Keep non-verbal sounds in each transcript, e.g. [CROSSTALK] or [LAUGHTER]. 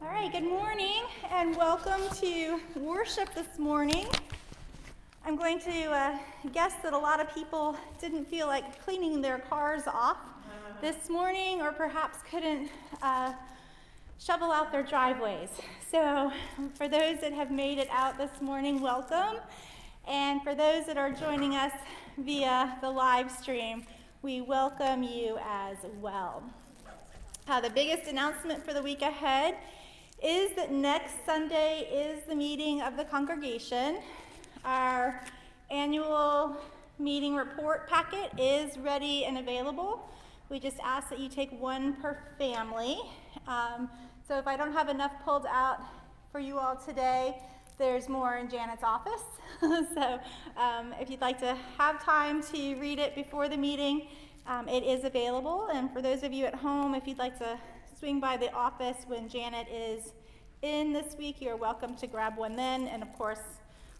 All right, good morning and welcome to worship this morning. I'm going to uh, guess that a lot of people didn't feel like cleaning their cars off this morning or perhaps couldn't uh, shovel out their driveways. So, for those that have made it out this morning, welcome. And for those that are joining us via the live stream, we welcome you as well. Uh, the biggest announcement for the week ahead is that next Sunday is the meeting of the congregation. Our annual meeting report packet is ready and available. We just ask that you take one per family. Um, so if I don't have enough pulled out for you all today, there's more in Janet's office. [LAUGHS] so um, if you'd like to have time to read it before the meeting, um, it is available. And for those of you at home, if you'd like to swing by the office when Janet is in this week, you're welcome to grab one then. And of course,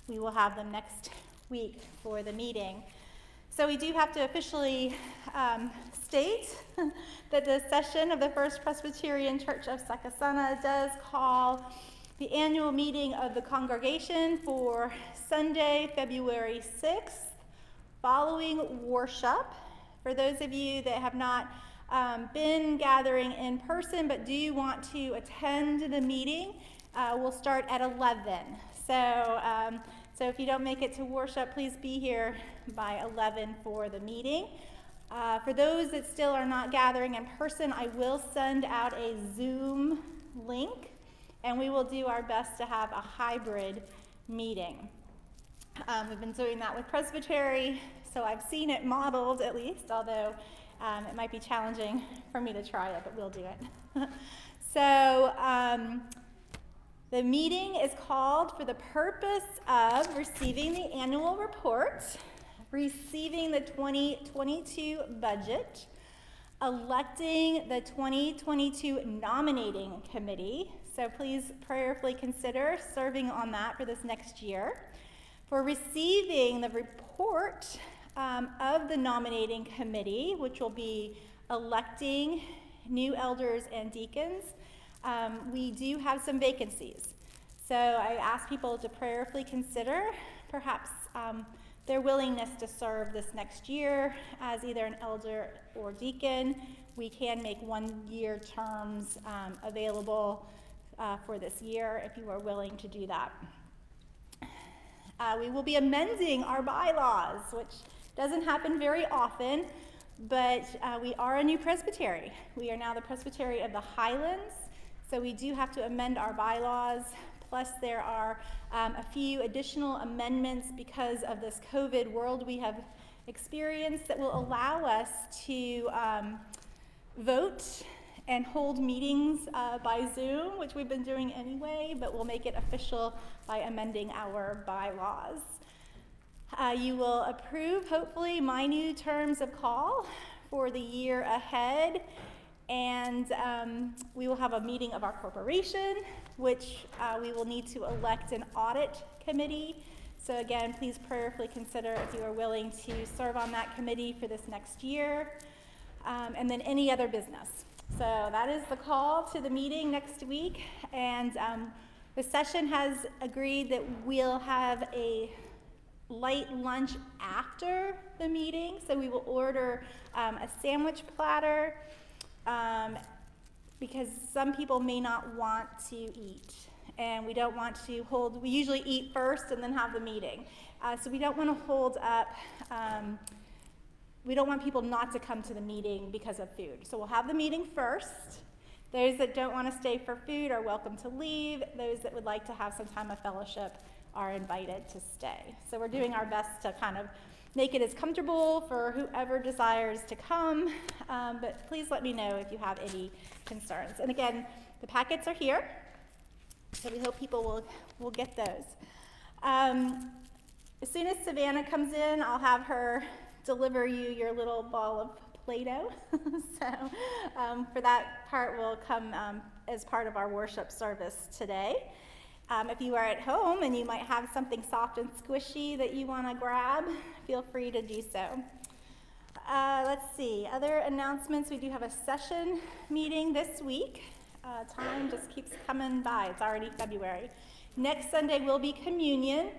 we will have them next [LAUGHS] week for the meeting. So we do have to officially um, state [LAUGHS] that the session of the First Presbyterian Church of Succasunna does call the annual meeting of the congregation for Sunday, February 6th, following worship. For those of you that have not um, been gathering in person but do you want to attend the meeting, uh, we'll start at 11. So, um, so if you don't make it to worship, please be here by 11 for the meeting. Uh, for those that still are not gathering in person, I will send out a Zoom link and we will do our best to have a hybrid meeting. Um, we've been doing that with Presbytery, so I've seen it modeled at least, although um, it might be challenging [LAUGHS] for me to try it, but we'll do it. [LAUGHS] so, um, the meeting is called for the purpose of receiving the annual report, receiving the 2022 budget, electing the 2022 nominating committee. So please prayerfully consider serving on that for this next year. For receiving the report um, of the nominating committee, which will be electing new elders and deacons, um, we do have some vacancies. So I ask people to prayerfully consider perhaps um, their willingness to serve this next year as either an elder or deacon. We can make one year terms um, available uh, for this year if you are willing to do that. Uh, we will be amending our bylaws, which doesn't happen very often, but uh, we are a new presbytery. We are now the presbytery of the Highlands, so we do have to amend our bylaws. Plus, there are um, a few additional amendments because of this COVID world we have experienced that will allow us to um, vote and hold meetings uh, by Zoom, which we've been doing anyway, but we'll make it official by amending our bylaws. Uh, you will approve, hopefully, my new terms of call for the year ahead. And um, we will have a meeting of our corporation, which uh, we will need to elect an audit committee. So, again, please prayerfully consider if you are willing to serve on that committee for this next year. Um, and then any other business. So that is the call to the meeting next week. And um, the session has agreed that we'll have a light lunch after the meeting. So we will order um, a sandwich platter um, because some people may not want to eat. And we don't want to hold, we usually eat first and then have the meeting. Uh, so we don't want to hold up um, we don't want people not to come to the meeting because of food. So we'll have the meeting first. Those that don't want to stay for food are welcome to leave. Those that would like to have some time of fellowship are invited to stay. So we're doing our best to kind of make it as comfortable for whoever desires to come. Um, but please let me know if you have any concerns. And again, the packets are here. So we hope people will, will get those. Um, as soon as Savannah comes in, I'll have her deliver you your little ball of Play-Doh. [LAUGHS] so um, for that part will come um, as part of our worship service today. Um, if you are at home and you might have something soft and squishy that you want to grab, [LAUGHS] feel free to do so. Uh, let's see, other announcements. We do have a session meeting this week. Uh, time just keeps coming by. It's already February. Next Sunday will be communion.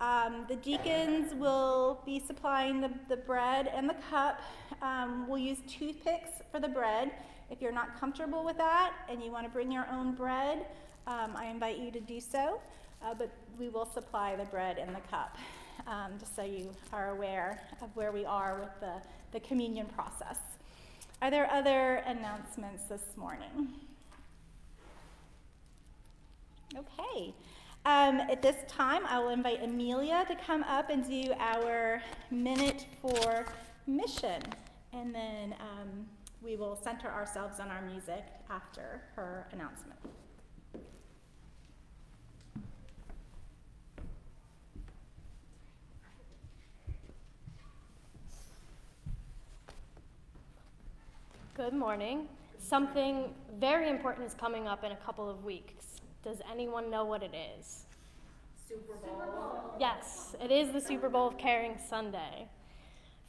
Um, the deacons will be supplying the, the bread and the cup. Um, we'll use toothpicks for the bread. If you're not comfortable with that and you want to bring your own bread, um, I invite you to do so. Uh, but we will supply the bread and the cup, um, just so you are aware of where we are with the, the communion process. Are there other announcements this morning? Okay. Um, at this time, I will invite Amelia to come up and do our minute for mission. And then um, we will center ourselves on our music after her announcement. Good morning. Something very important is coming up in a couple of weeks. Does anyone know what it is? Super Bowl. Yes, it is the Super Bowl of Caring Sunday.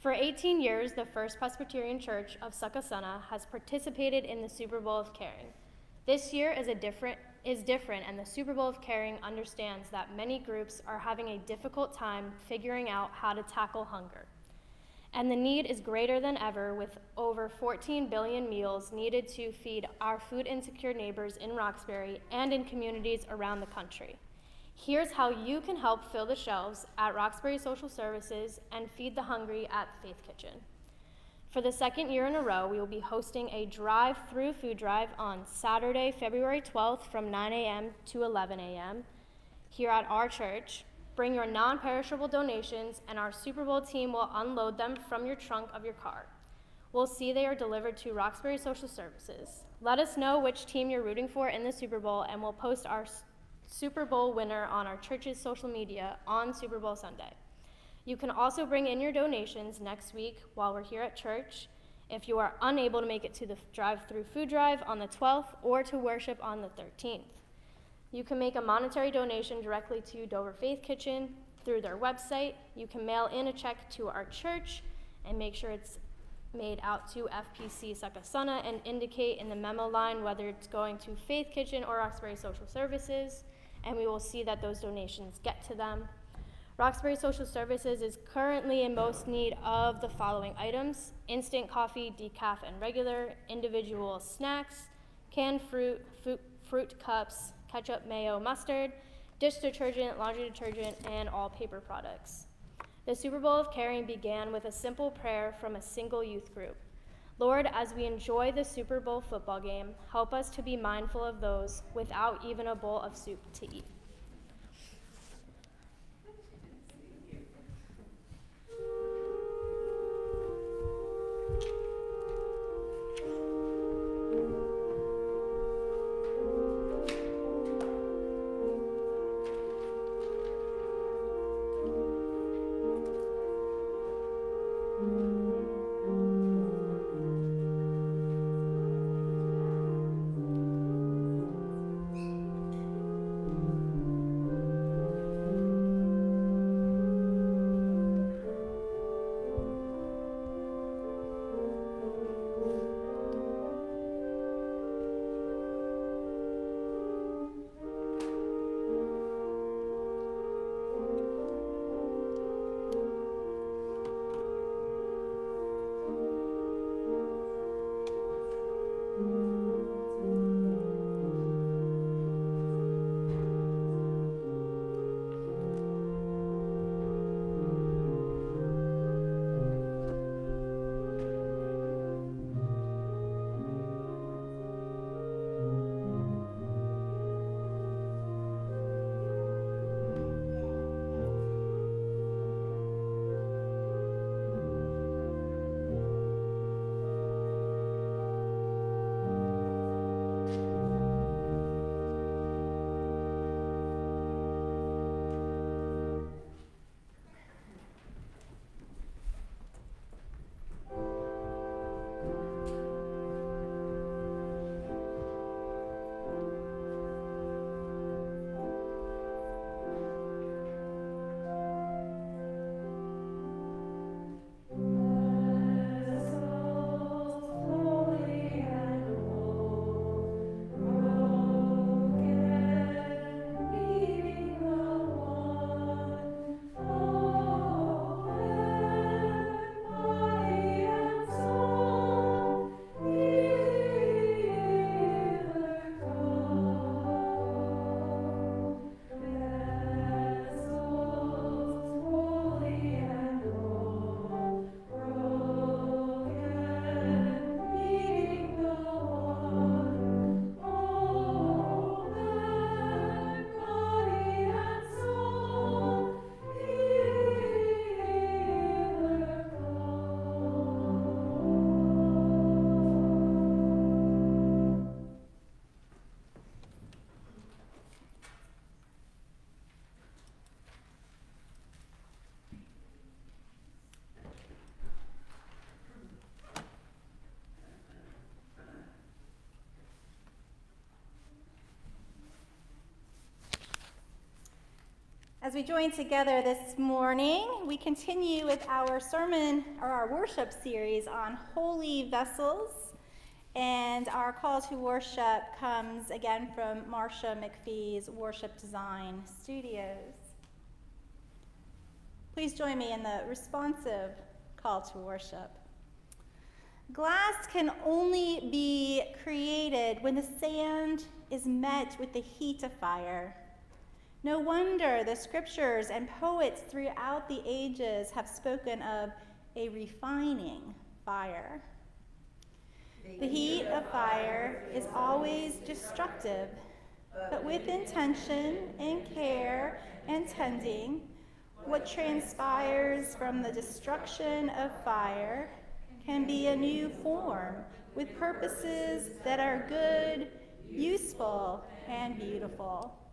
For 18 years, the First Presbyterian Church of Succasunna has participated in the Super Bowl of Caring. This year is, a different, is different, and the Super Bowl of Caring understands that many groups are having a difficult time figuring out how to tackle hunger and the need is greater than ever with over 14 billion meals needed to feed our food insecure neighbors in Roxbury and in communities around the country. Here's how you can help fill the shelves at Roxbury Social Services and feed the hungry at the Faith Kitchen. For the second year in a row, we will be hosting a drive through food drive on Saturday, February 12th from 9 a.m. to 11 a.m. here at our church. Bring your non perishable donations, and our Super Bowl team will unload them from your trunk of your car. We'll see they are delivered to Roxbury Social Services. Let us know which team you're rooting for in the Super Bowl, and we'll post our Super Bowl winner on our church's social media on Super Bowl Sunday. You can also bring in your donations next week while we're here at church if you are unable to make it to the drive through food drive on the 12th or to worship on the 13th. You can make a monetary donation directly to Dover Faith Kitchen through their website. You can mail in a check to our church and make sure it's made out to FPC Succasunna and indicate in the memo line whether it's going to Faith Kitchen or Roxbury Social Services, and we will see that those donations get to them. Roxbury Social Services is currently in most need of the following items instant coffee, decaf and regular, individual snacks, canned fruit, fruit, fruit cups, ketchup, mayo, mustard, dish detergent, laundry detergent, and all paper products. The Super Bowl of Caring began with a simple prayer from a single youth group. Lord, as we enjoy the Super Bowl football game, help us to be mindful of those without even a bowl of soup to eat. As we join together this morning, we continue with our sermon or our worship series on holy vessels. And our call to worship comes again from Marcia McFee's Worship Design Studios. Please join me in the responsive call to worship. Glass can only be created when the sand is met with the heat of fire. No wonder the scriptures and poets throughout the ages have spoken of a refining fire. The heat of fire is always destructive, but with intention and care and tending, what transpires from the destruction of fire can be a new form with purposes that are good, useful, and beautiful.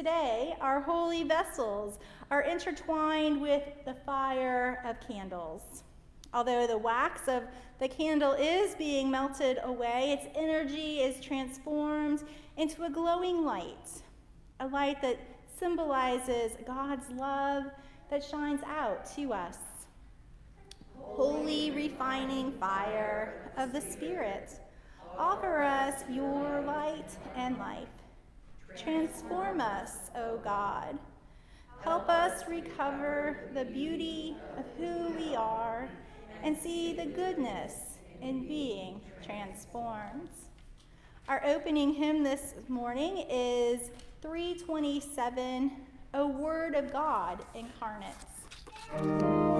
Today, our holy vessels are intertwined with the fire of candles. Although the wax of the candle is being melted away, its energy is transformed into a glowing light, a light that symbolizes God's love that shines out to us. Holy refining fire of the Spirit, offer us your light and life. Transform us, O God. Help us recover the beauty of who we are and see the goodness in being transformed. Our opening hymn this morning is 327, A Word of God Incarnate.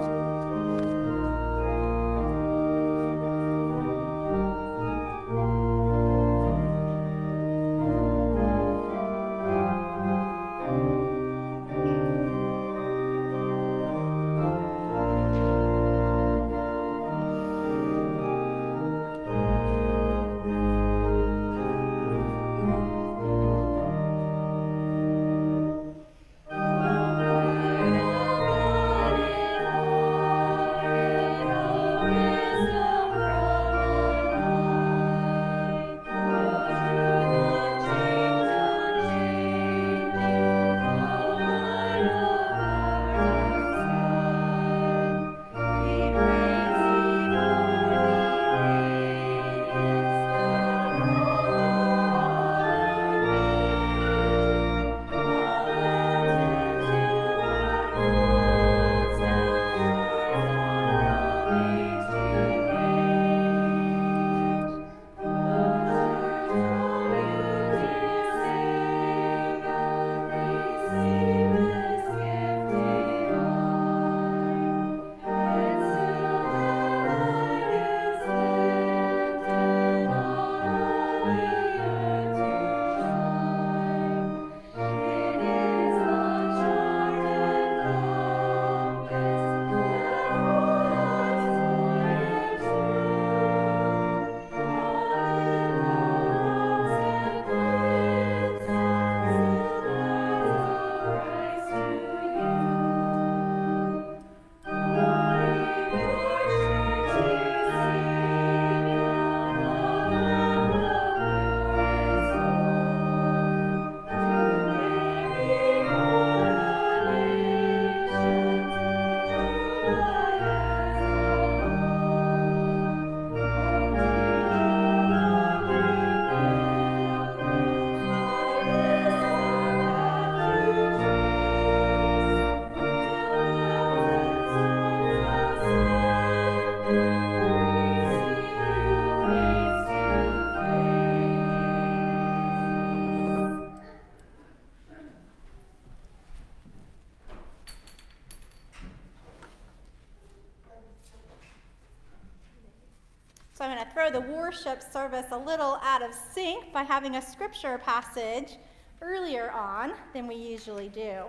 The worship service a little out of sync by having a scripture passage earlier on than we usually do.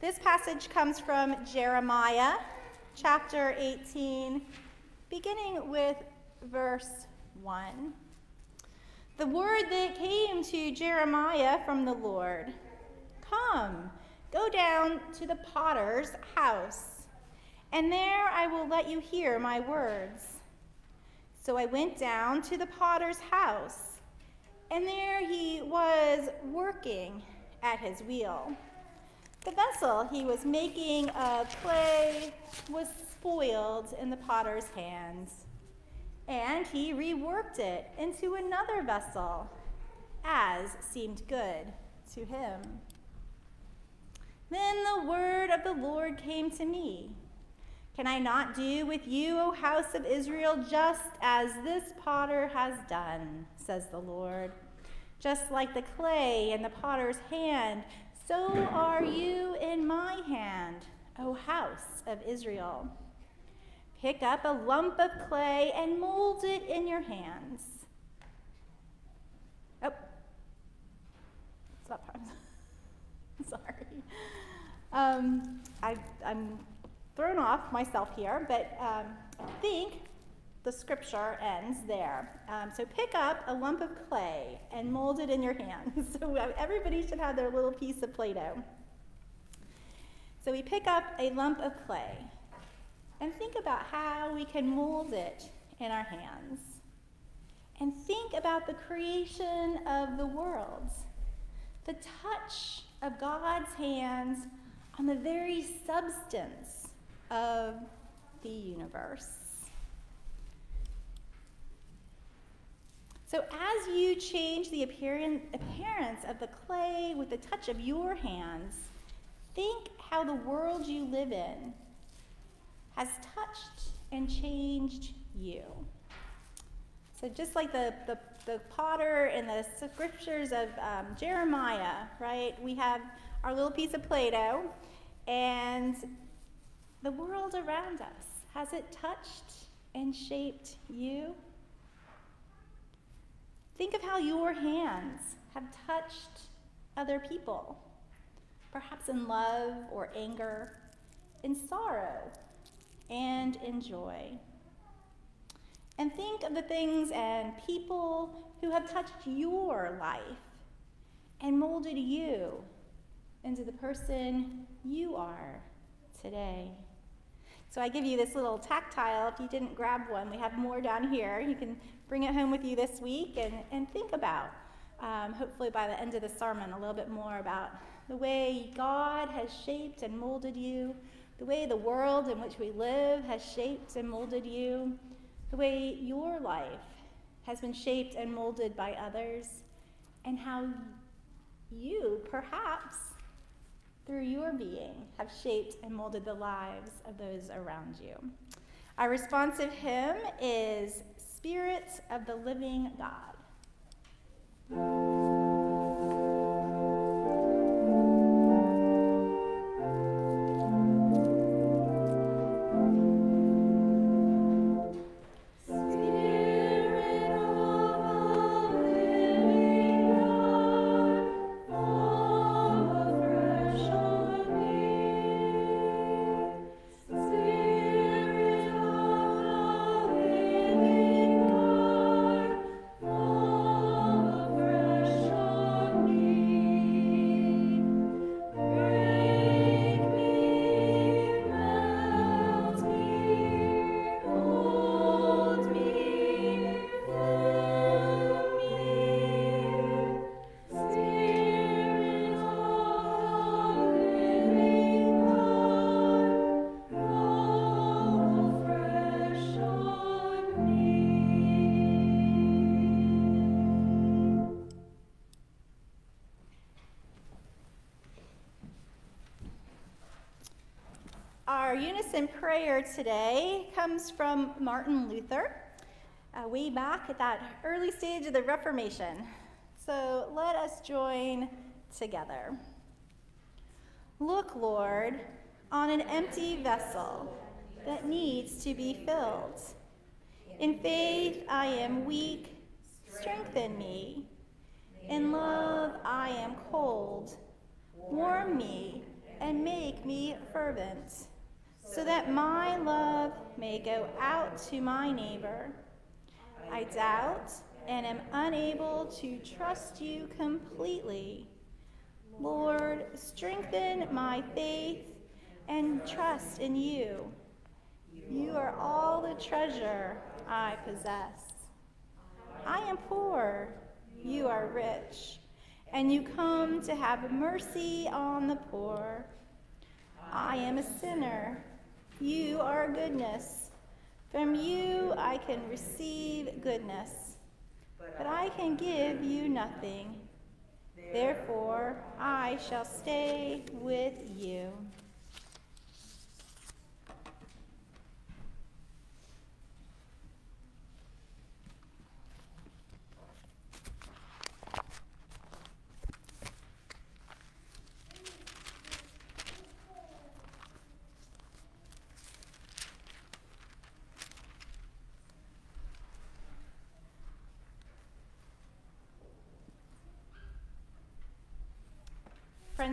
This passage comes from Jeremiah chapter 18, beginning with verse 1. The word that came to Jeremiah from the Lord Come, go down to the potter's house, and there I will let you hear my words. So I went down to the potter's house, and there he was working at his wheel. The vessel he was making of clay was spoiled in the potter's hands, and he reworked it into another vessel as seemed good to him. Then the word of the Lord came to me. Can I not do with you, O house of Israel, just as this potter has done, says the Lord? Just like the clay in the potter's hand, so are you in my hand, O house of Israel. Pick up a lump of clay and mold it in your hands. Oh, stop. [LAUGHS] Sorry. Um, I, am thrown off myself here, but um, I think the scripture ends there. Um, so pick up a lump of clay and mold it in your [LAUGHS] hands. so everybody should have their little piece of Play Doh. So we pick up a lump of clay and think about how we can mold it in our hands. And think about the creation of the world, the touch of God's hands on the very substance of the universe. So, as you change the appearance of the clay with the touch of your hands, think how the world you live in has touched and changed you. So, just like the, the, the potter in the scriptures of um, Jeremiah, right? We have our little piece of Play Doh, and the world around us has it touched and shaped you? Think of how your hands have touched other people, perhaps in love or anger, in sorrow and in joy. And think of the things and people who have touched your life and molded you into the person you are today. So I give you this little tactile. If you didn't grab one, we have more down here. You can bring it home with you this week and, and think about, um, hopefully by the end of the sermon, a little bit more about the way God has shaped and molded you, the way the world in which we live has shaped and molded you, the way your life has been shaped and molded by others, and how you, perhaps, through your being, have shaped and molded the lives of those around you. Our responsive hymn is Spirit of the Living God. Prayer today comes from Martin Luther, uh, way back at that early stage of the Reformation. So let us join together. Look, Lord, on an empty vessel that needs to be filled. In faith, I am weak, strengthen me. In love, I am cold. Warm me and make me fervent so that my love may go out to my neighbor. I doubt and am unable to trust you completely. Lord, strengthen my faith and trust in you. You are all the treasure I possess. I am poor, you are rich, and you come to have mercy on the poor I am a sinner. You are goodness. From you I can receive goodness, but I can give you nothing. Therefore, I shall stay with you.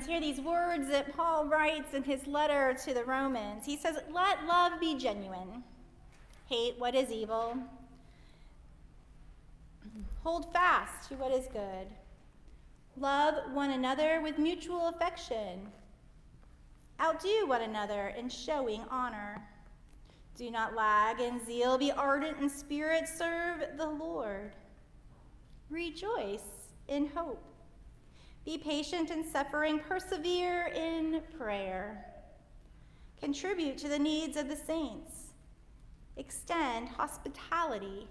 Hear these words that Paul writes in his letter to the Romans. He says, Let love be genuine. Hate what is evil. Hold fast to what is good. Love one another with mutual affection. Outdo one another in showing honor. Do not lag in zeal. Be ardent in spirit. Serve the Lord. Rejoice in hope. Be patient in suffering, persevere in prayer. Contribute to the needs of the saints. Extend hospitality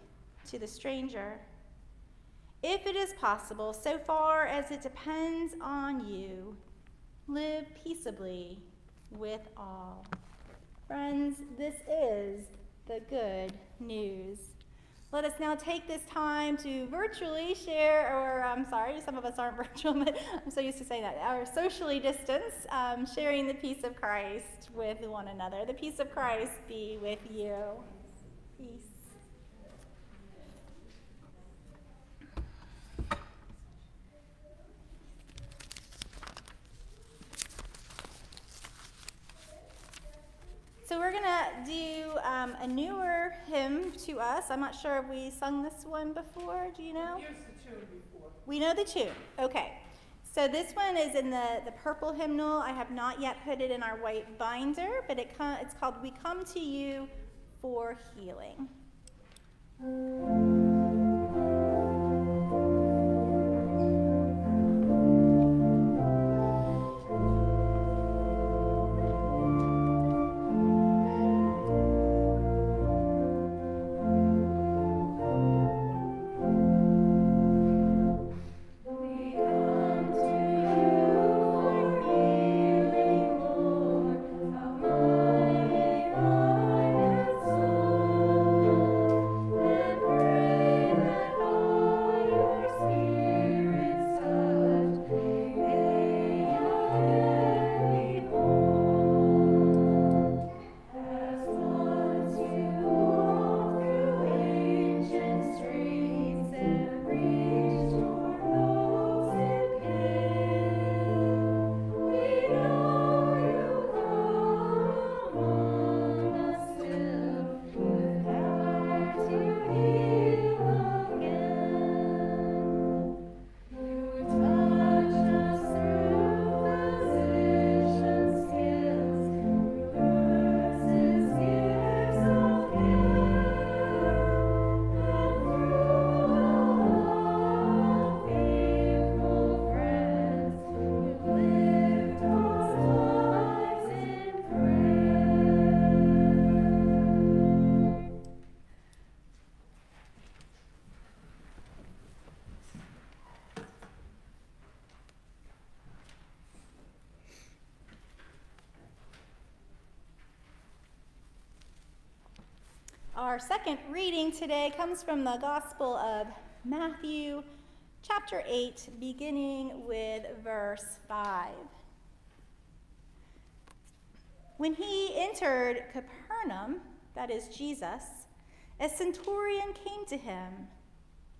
to the stranger. If it is possible, so far as it depends on you, live peaceably with all. Friends, this is the good news. Let us now take this time to virtually share, or I'm sorry, some of us aren't [LAUGHS] virtual, but I'm so used to saying that, or socially distance, um, sharing the peace of Christ with one another. The peace of Christ be with you. Peace. So we're going to do um, a newer hymn to us. I'm not sure if we sung this one before. Do you know? Here's the tune before. We know the tune. Okay. So this one is in the, the purple hymnal. I have not yet put it in our white binder, but it com- it's called We Come to You for Healing. Our second reading today comes from the Gospel of Matthew, chapter 8, beginning with verse 5. When he entered Capernaum, that is Jesus, a centurion came to him,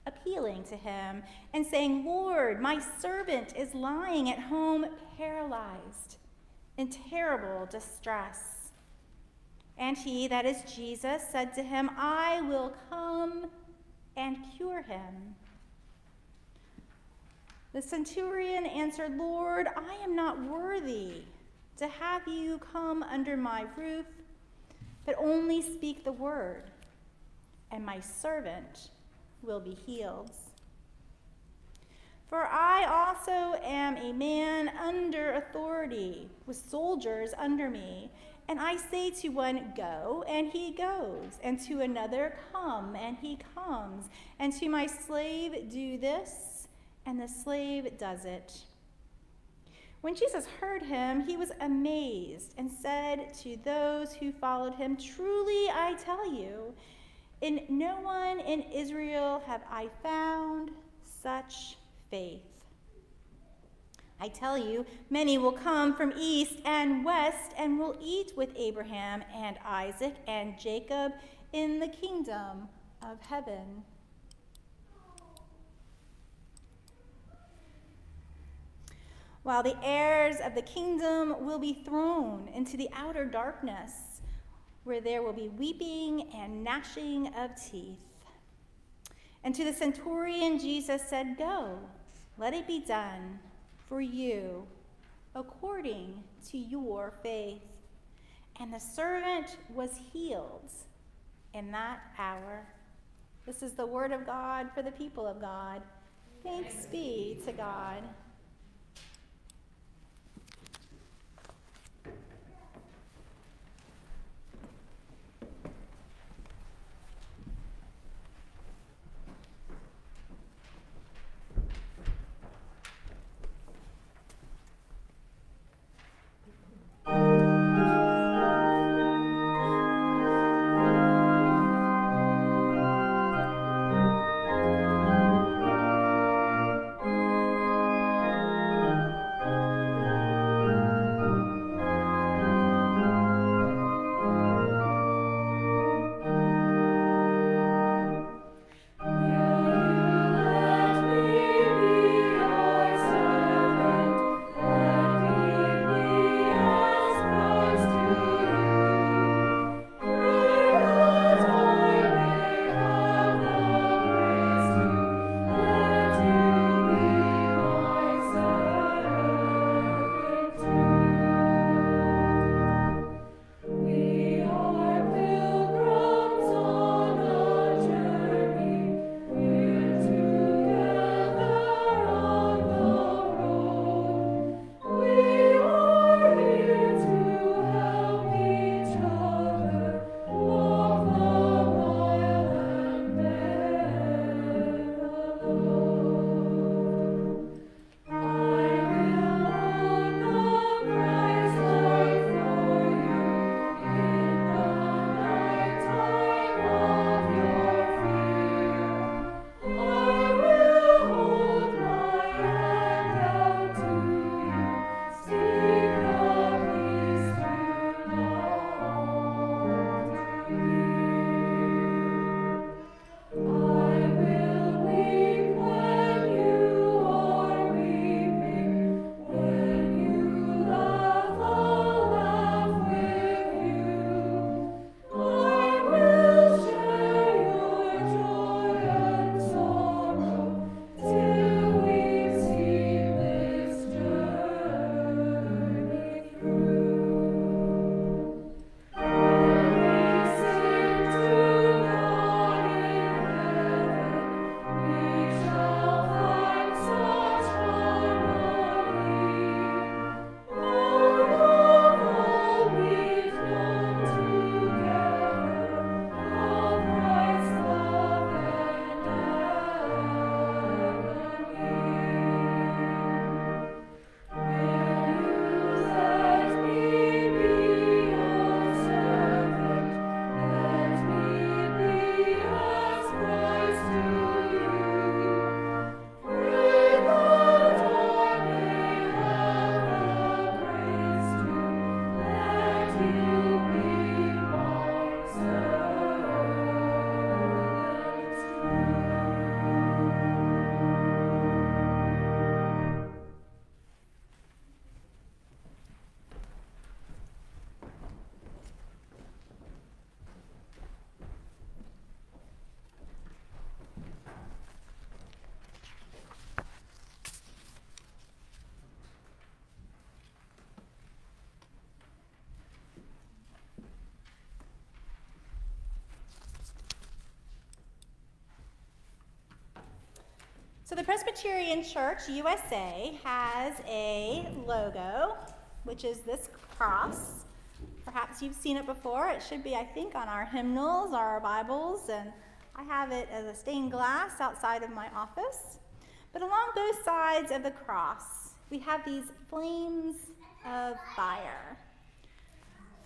appealing to him and saying, Lord, my servant is lying at home paralyzed in terrible distress. And he, that is Jesus, said to him, I will come and cure him. The centurion answered, Lord, I am not worthy to have you come under my roof, but only speak the word, and my servant will be healed. For I also am a man under authority, with soldiers under me. And I say to one, Go, and he goes, and to another, Come, and he comes, and to my slave, Do this, and the slave does it. When Jesus heard him, he was amazed and said to those who followed him, Truly I tell you, in no one in Israel have I found such faith. I tell you, many will come from east and west and will eat with Abraham and Isaac and Jacob in the kingdom of heaven. While the heirs of the kingdom will be thrown into the outer darkness, where there will be weeping and gnashing of teeth. And to the centurion, Jesus said, Go, let it be done for you according to your faith. And the servant was healed in that hour. This is the word of God for the people of God. Thanks be to God. So the Presbyterian Church USA has a logo, which is this cross. Perhaps you've seen it before. It should be, I think, on our hymnals our Bibles, and I have it as a stained glass outside of my office. But along both sides of the cross, we have these flames of fire.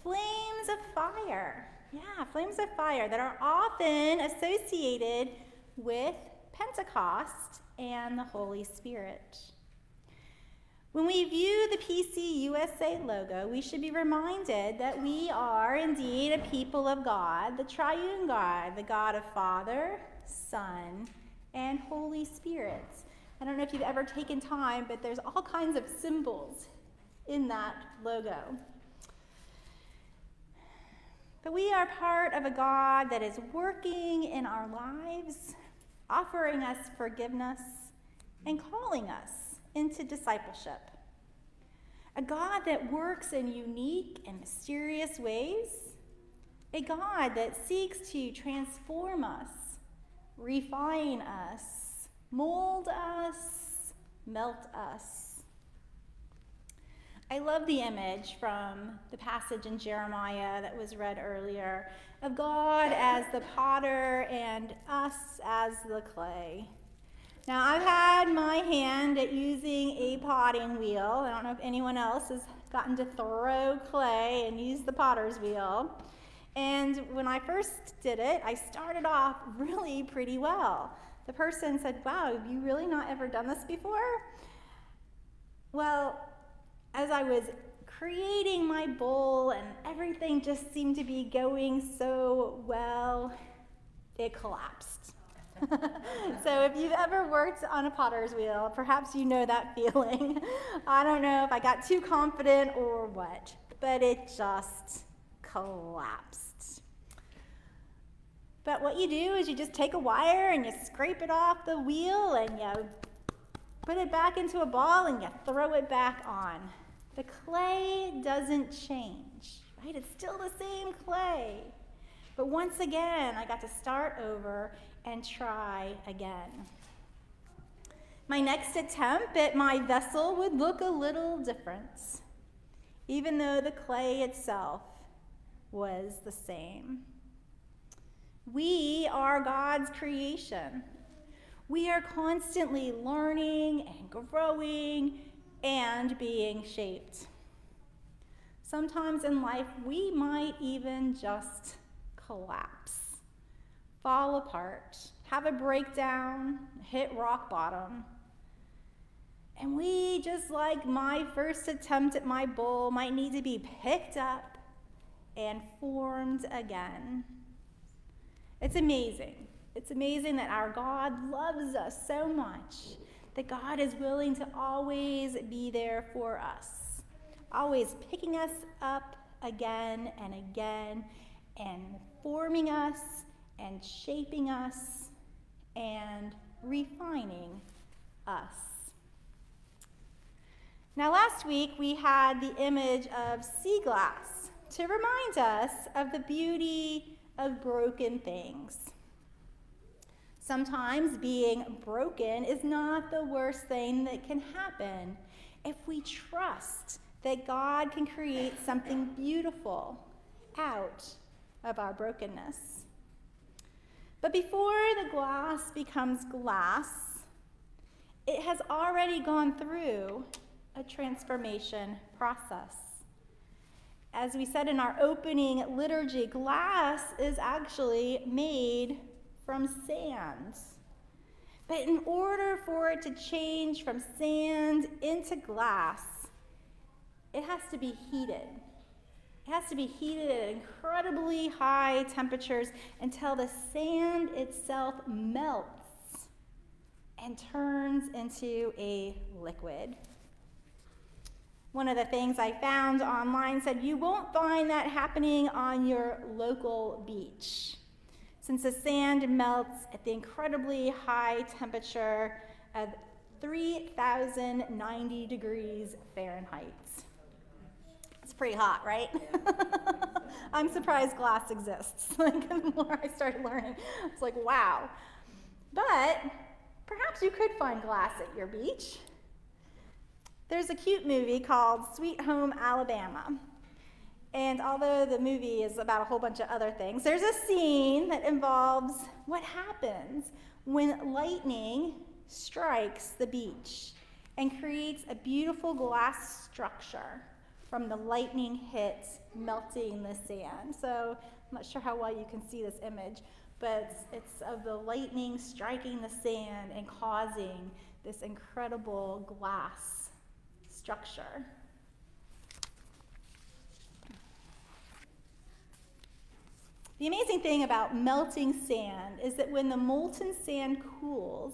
Flames of fire. Yeah, flames of fire that are often associated with Pentecost and the Holy Spirit. When we view the PC USA logo, we should be reminded that we are indeed a people of God, the triune God, the God of Father, Son, and Holy Spirit. I don't know if you've ever taken time, but there's all kinds of symbols in that logo. But we are part of a God that is working in our lives, offering us forgiveness, and calling us into discipleship. A God that works in unique and mysterious ways. A God that seeks to transform us, refine us, mold us, melt us. I love the image from the passage in Jeremiah that was read earlier of God as the potter and us as the clay. Now, I've had my hand at using a potting wheel. I don't know if anyone else has gotten to throw clay and use the potter's wheel. And when I first did it, I started off really pretty well. The person said, Wow, have you really not ever done this before? Well, as I was creating my bowl and everything just seemed to be going so well, it collapsed. [LAUGHS] so if you've ever worked on a potter's wheel, perhaps you know that feeling. [LAUGHS] I don't know if I got too confident or what, but it just collapsed. But what you do is you just take a wire and you scrape it off the wheel and you put it back into a ball and you throw it back on. The clay doesn't change, right? It's still the same clay. But once again, I got to start over and try again. My next attempt at my vessel would look a little different, even though the clay itself was the same. We are God's creation. We are constantly learning and growing and being shaped. Sometimes in life, we might even just collapse fall apart, have a breakdown, hit rock bottom. And we, just like my first attempt at my bowl, might need to be picked up and formed again. It's amazing. It's amazing that our God loves us so much that God is willing to always be there for us, always picking us up again and again and forming us and shaping us and refining us. Now, last week we had the image of sea glass to remind us of the beauty of broken things. Sometimes being broken is not the worst thing that can happen if we trust that God can create something beautiful out of our brokenness. But before the glass becomes glass, it has already gone through a transformation process. As we said in our opening liturgy, glass is actually made from sand. But in order for it to change from sand into glass, it has to be heated. It has to be heated at incredibly high temperatures until the sand itself melts and turns into a liquid. One of the things I found online said you won't find that happening on your local beach, since the sand melts at the incredibly high temperature of 3,090 degrees Fahrenheit It's pretty hot, right? [LAUGHS] I'm surprised glass exists. [LAUGHS] like the more I started learning, it's like, wow. But perhaps you could find glass at your beach. There's a cute movie called Sweet Home Alabama. And although the movie is about a whole bunch of other things, there's a scene that involves what happens when lightning strikes the beach and creates a beautiful glass structure from the lightning hit melting the sand. So I'm not sure how well you can see this image, but it's of the lightning striking the sand and causing this incredible glass structure. The amazing thing about melting sand is that when the molten sand cools,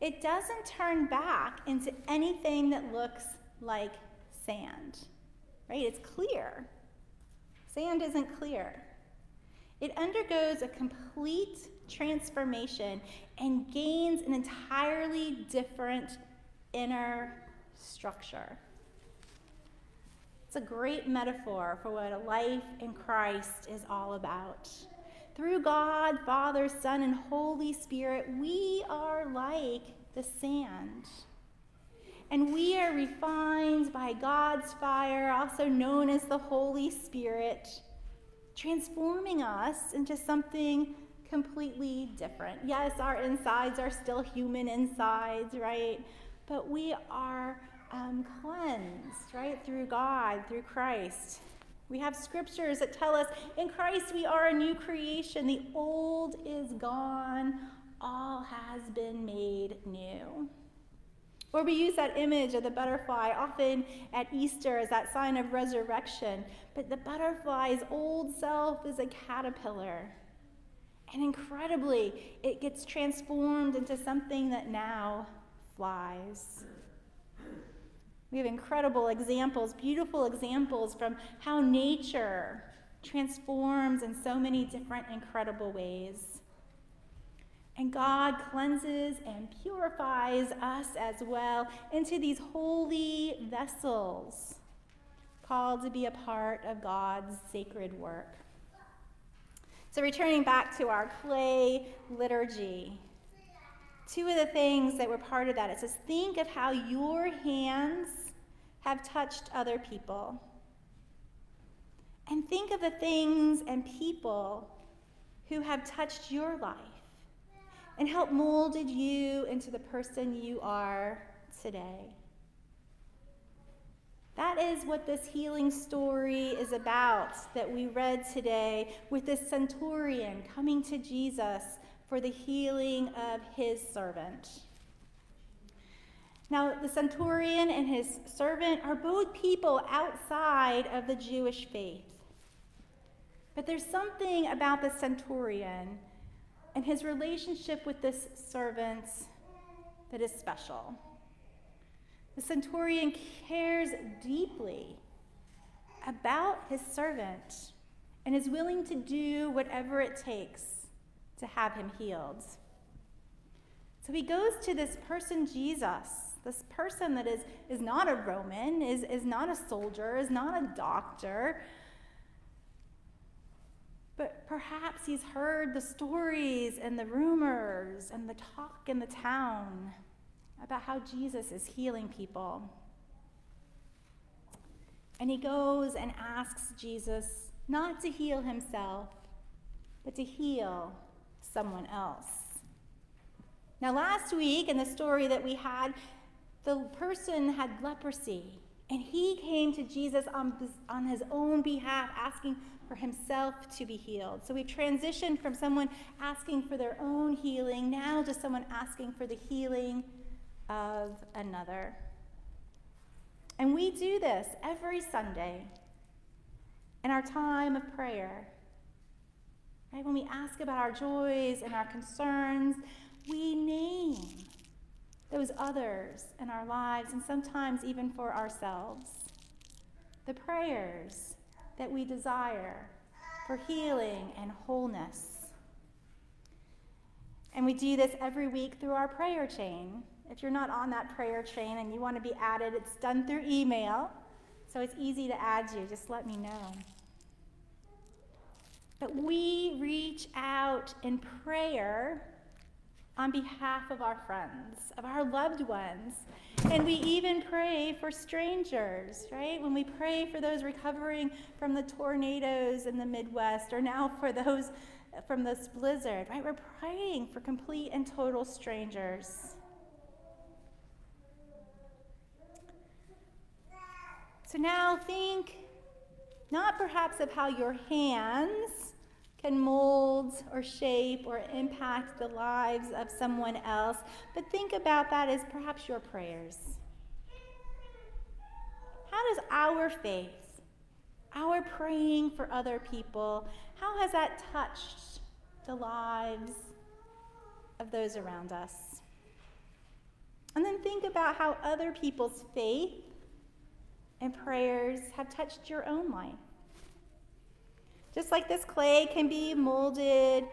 it doesn't turn back into anything that looks like sand, right? It's clear. Sand isn't clear. It undergoes a complete transformation and gains an entirely different inner structure. It's a great metaphor for what a life in Christ is all about. Through God, Father, Son, and Holy Spirit, we are like the sand. And we are refined by God's fire, also known as the Holy Spirit, transforming us into something completely different. Yes, our insides are still human insides, right? But we are um, cleansed, right, through God, through Christ. We have scriptures that tell us in Christ we are a new creation. The old is gone, all has been made new. Or we use that image of the butterfly often at Easter as that sign of resurrection. But the butterfly's old self is a caterpillar. And incredibly, it gets transformed into something that now flies. We have incredible examples, beautiful examples from how nature transforms in so many different incredible ways. And God cleanses and purifies us as well into these holy vessels called to be a part of God's sacred work. So, returning back to our clay liturgy, two of the things that were part of that it says, think of how your hands have touched other people. And think of the things and people who have touched your life and helped molded you into the person you are today. That is what this healing story is about that we read today with this centurion coming to Jesus for the healing of his servant. Now, the centurion and his servant are both people outside of the Jewish faith. But there's something about the centurion and his relationship with this servant that is special. The centurion cares deeply about his servant and is willing to do whatever it takes to have him healed. So he goes to this person, Jesus, this person that is, is not a Roman, is, is not a soldier, is not a doctor, but perhaps he's heard the stories and the rumors and the talk in the town about how Jesus is healing people. And he goes and asks Jesus not to heal himself, but to heal someone else. Now, last week in the story that we had, the person had leprosy, and he came to Jesus on, on his own behalf, asking for himself to be healed. So we've transitioned from someone asking for their own healing now to someone asking for the healing of another. And we do this every Sunday in our time of prayer. Right? When we ask about our joys and our concerns, we name those others in our lives and sometimes even for ourselves. The prayers that we desire for healing and wholeness. And we do this every week through our prayer chain. If you're not on that prayer chain and you want to be added, it's done through email. So it's easy to add you. Just let me know. But we reach out in prayer on behalf of our friends, of our loved ones. And we even pray for strangers, right? When we pray for those recovering from the tornadoes in the Midwest, or now for those from this blizzard, right? We're praying for complete and total strangers. So now think not perhaps of how your hands can mold or shape or impact the lives of someone else, but think about that as perhaps your prayers. How does our faith, our praying for other people, how has that touched the lives of those around us? And then think about how other people's faith and prayers have touched your own life. Just like this clay can be molded,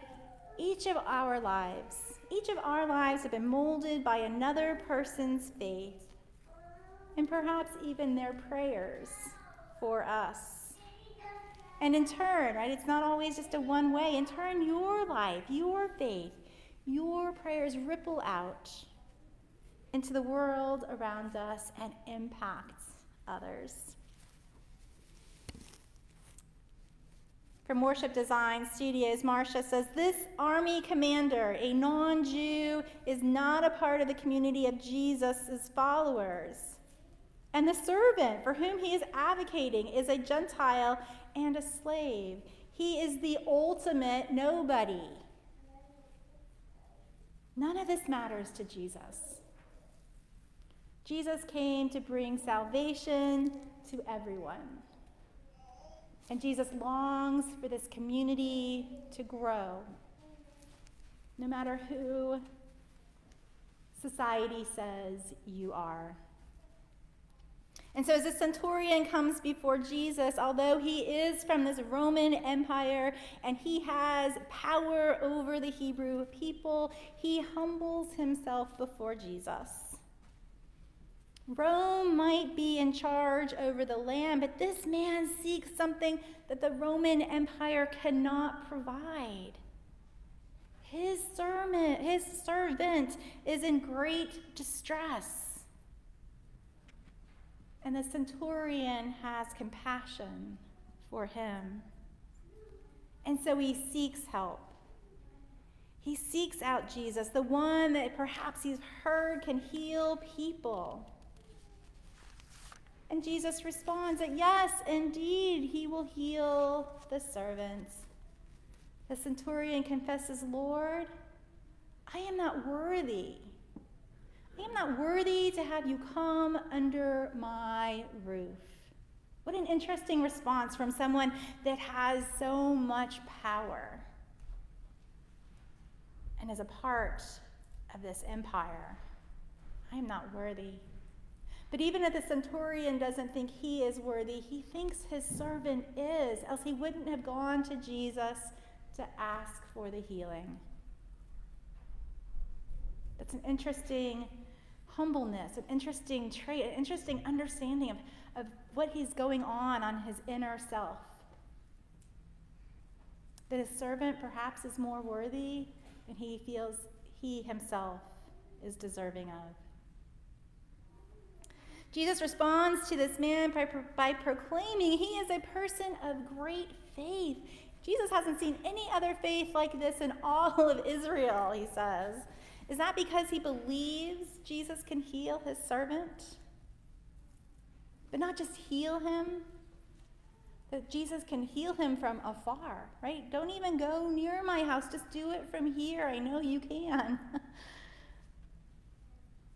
each of our lives, each of our lives have been molded by another person's faith and perhaps even their prayers for us. And in turn, right, it's not always just a one way. In turn, your life, your faith, your prayers ripple out into the world around us and impact others. From Worship Design Studios, Marcia says this army commander, a non Jew, is not a part of the community of Jesus' followers. And the servant for whom he is advocating is a Gentile and a slave. He is the ultimate nobody. None of this matters to Jesus. Jesus came to bring salvation to everyone. And Jesus longs for this community to grow, no matter who society says you are. And so, as the centurion comes before Jesus, although he is from this Roman Empire and he has power over the Hebrew people, he humbles himself before Jesus. Rome might be in charge over the land, but this man seeks something that the Roman Empire cannot provide. His servant, his servant is in great distress. And the centurion has compassion for him. And so he seeks help. He seeks out Jesus, the one that perhaps he's heard can heal people. And Jesus responds that yes, indeed, he will heal the servants. The centurion confesses, Lord, I am not worthy. I am not worthy to have you come under my roof. What an interesting response from someone that has so much power and is a part of this empire. I am not worthy. But even if the centurion doesn't think he is worthy, he thinks his servant is, else he wouldn't have gone to Jesus to ask for the healing. That's an interesting humbleness, an interesting trait, an interesting understanding of, of what he's going on on his inner self. That his servant perhaps is more worthy than he feels he himself is deserving of. Jesus responds to this man by, by proclaiming he is a person of great faith. Jesus hasn't seen any other faith like this in all of Israel, he says. Is that because he believes Jesus can heal his servant? But not just heal him, that Jesus can heal him from afar, right? Don't even go near my house, just do it from here. I know you can. [LAUGHS]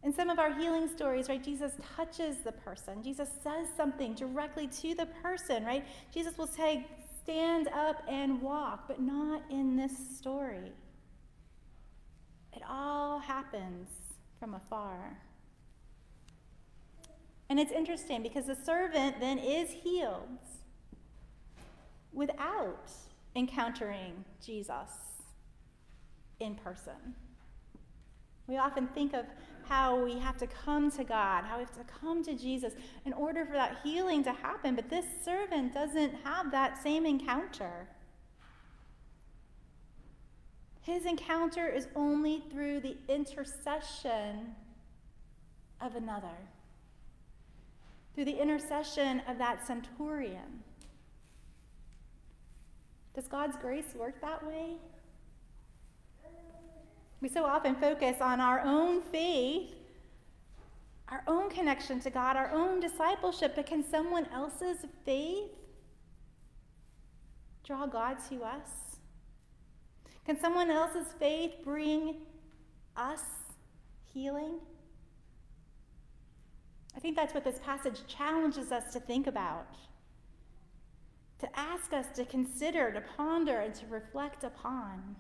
In some of our healing stories, right, Jesus touches the person. Jesus says something directly to the person, right? Jesus will say, stand up and walk, but not in this story. It all happens from afar. And it's interesting because the servant then is healed without encountering Jesus in person. We often think of how we have to come to God, how we have to come to Jesus in order for that healing to happen. But this servant doesn't have that same encounter. His encounter is only through the intercession of another, through the intercession of that centurion. Does God's grace work that way? We so often focus on our own faith, our own connection to God, our own discipleship, but can someone else's faith draw God to us? Can someone else's faith bring us healing? I think that's what this passage challenges us to think about, to ask us to consider, to ponder, and to reflect upon.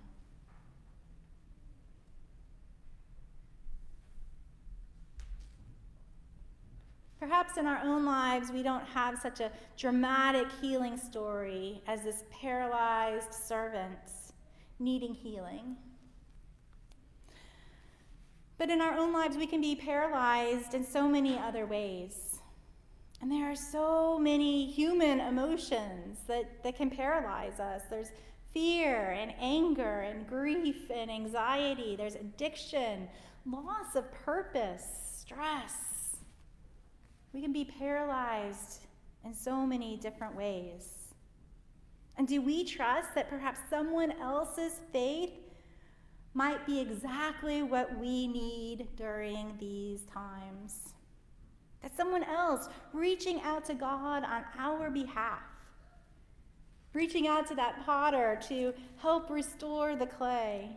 Perhaps in our own lives, we don't have such a dramatic healing story as this paralyzed servant needing healing. But in our own lives, we can be paralyzed in so many other ways. And there are so many human emotions that, that can paralyze us. There's fear and anger and grief and anxiety, there's addiction, loss of purpose, stress. We can be paralyzed in so many different ways. And do we trust that perhaps someone else's faith might be exactly what we need during these times. That someone else reaching out to God on our behalf, reaching out to that potter to help restore the clay.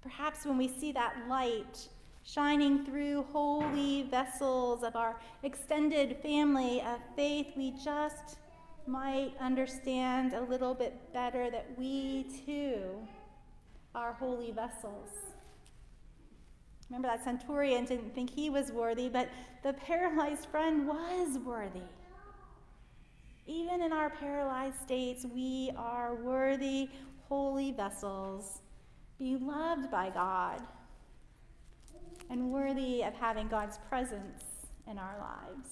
Perhaps when we see that light shining through holy vessels of our extended family of faith, we just might understand a little bit better that we too are holy vessels. Remember that centurion didn't think he was worthy, but the paralyzed friend was worthy. Even in our paralyzed states, we are worthy, holy vessels, beloved by God, and worthy of having God's presence in our lives.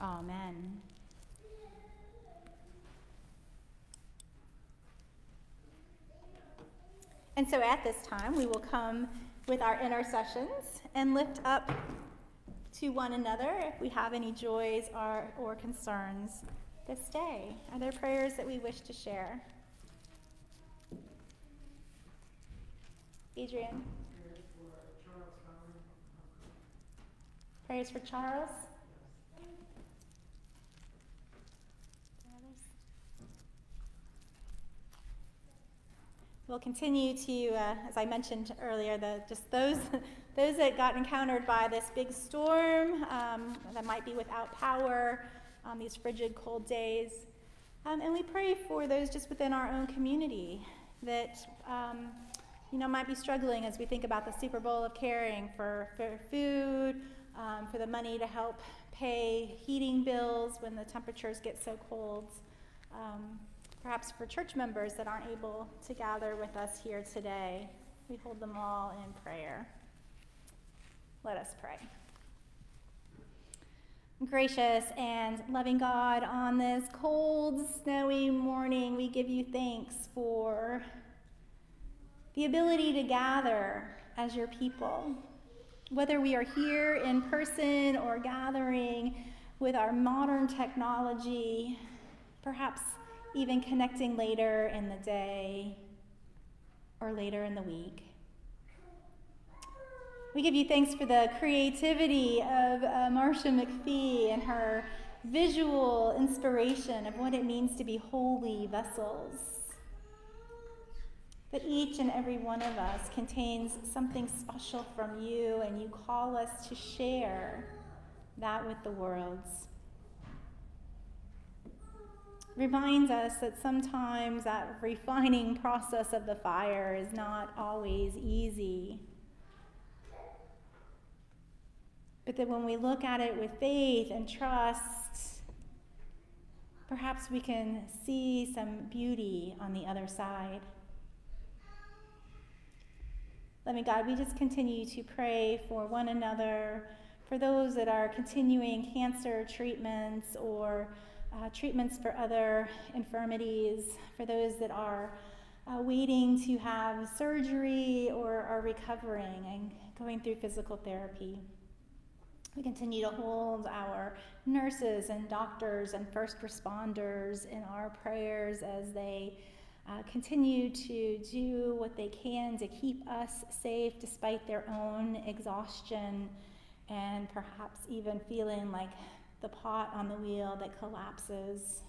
Amen. And so at this time, we will come with our intercessions and lift up to one another if we have any joys or, or concerns this day. Are there prayers that we wish to share? Adrian? Prayers for Charles? We'll continue to, uh, as I mentioned earlier, the, just those, [LAUGHS] those that got encountered by this big storm um, that might be without power on these frigid, cold days. Um, and we pray for those just within our own community that um, you know might be struggling as we think about the Souper Bowl of caring for, for food, um, for the money to help pay heating bills when the temperatures get so cold. Um, perhaps for church members that aren't able to gather with us here today. We hold them all in prayer. Let us pray. Gracious and loving God, on this cold, snowy morning, we give you thanks for the ability to gather as your people. Whether we are here in person or gathering with our modern technology, perhaps even connecting later in the day or later in the week. We give you thanks for the creativity of uh, Marcia McFee and her visual inspiration of what it means to be holy vessels. That each and every one of us contains something special from you, and you call us to share that with the world's reminds us that sometimes that refining [LAUGHS] process of the fire is not always easy. But that when we look at it with faith and trust, perhaps we can see some beauty on the other side. Loving God, we just continue to pray for one another, for those that are continuing cancer treatments or uh, treatments for other infirmities, for those that are uh, waiting to have surgery or are recovering and going through physical therapy. We continue to hold our nurses and doctors and first responders in our prayers as they uh, continue to do what they can to keep us safe despite their own exhaustion and perhaps even feeling like the pot on the wheel that collapses.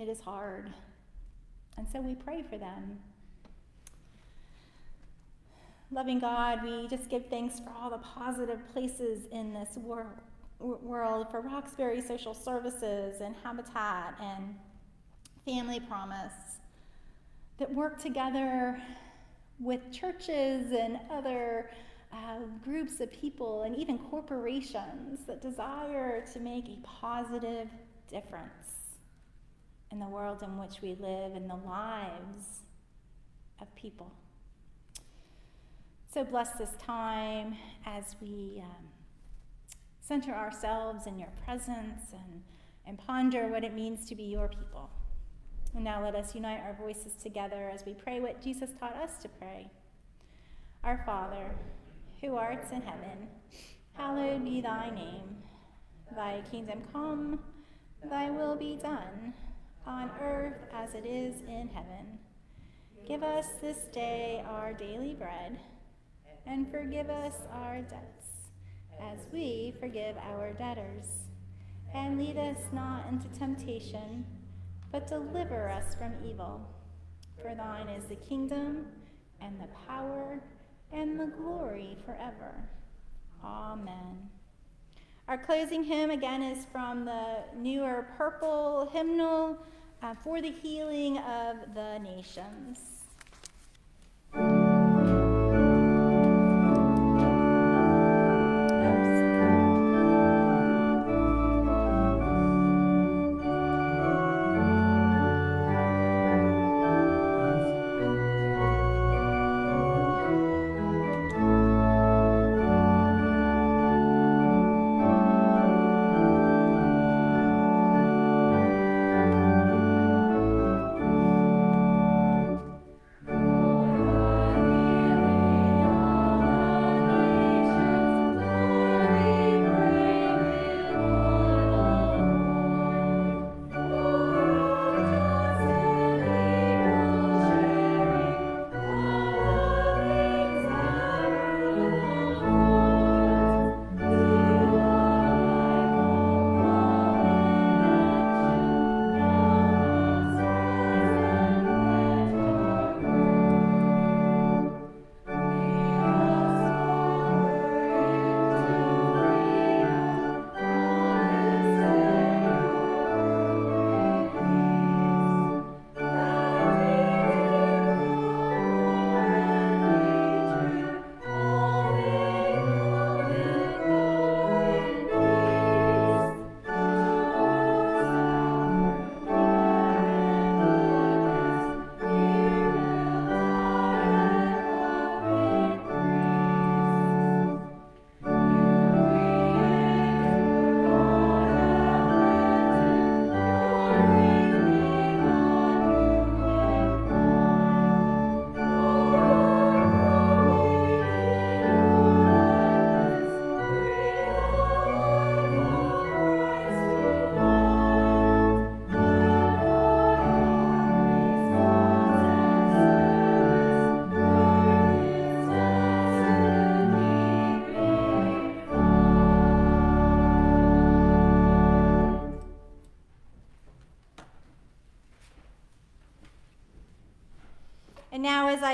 It is hard. And so we pray for them. Loving God, we just give thanks for all the positive places in this wor- world, for Roxbury Social Services and Habitat and Family Promise that work together with churches and other uh, groups of people and even corporations that desire to make a positive difference in the world in which we live, and the lives of people. So bless this time as we um, center ourselves in your presence and, and ponder what it means to be your people. And now let us unite our voices together as we pray what Jesus taught us to pray. Our Father, who art in heaven, hallowed be thy name. Thy kingdom come, thy will be done, on earth as it is in heaven. Give us this day our daily bread and forgive us our debts, as we forgive our debtors. And lead us not into temptation, but deliver us from evil. For thine is the kingdom, and the power, and the glory forever. Amen. Our closing hymn again is from the newer purple hymnal uh, for the healing of the nations.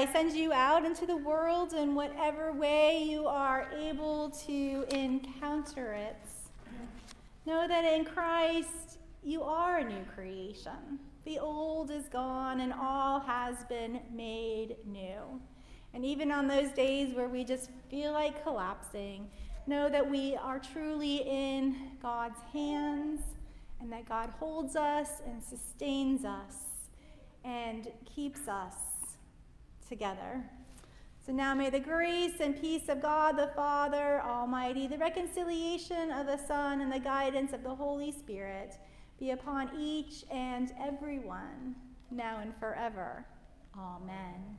I send you out into the world in whatever way you are able to encounter it, know that in Christ you are a new creation. The old is gone and all has been made new. And even on those days where we just feel like collapsing, know that we are truly in God's hands and that God holds us and sustains us and keeps us together. So now may the grace and peace of God the Father Almighty, the reconciliation of the Son, and the guidance of the Holy Spirit be upon each and every one, now and forever. Amen.